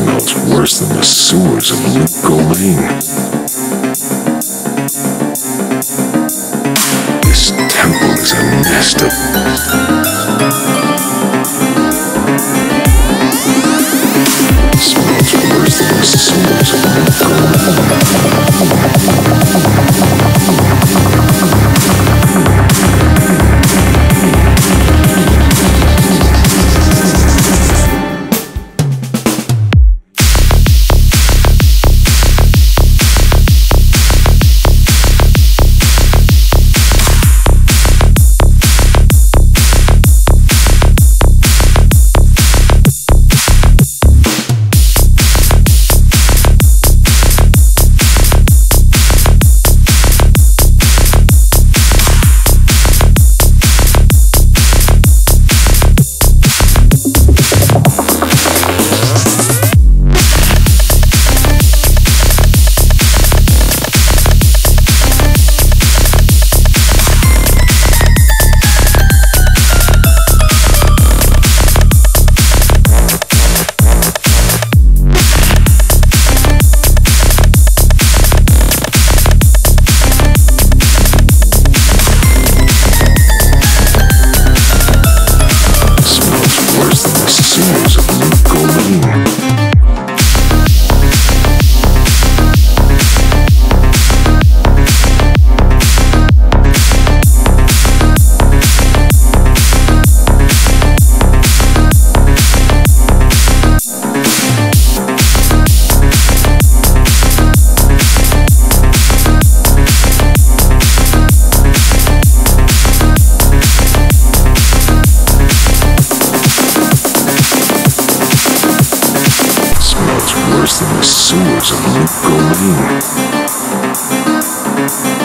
smells worse than the sewers of Lut Gholein. This temple is a nest of... worse than the sewers of Lut Gholein.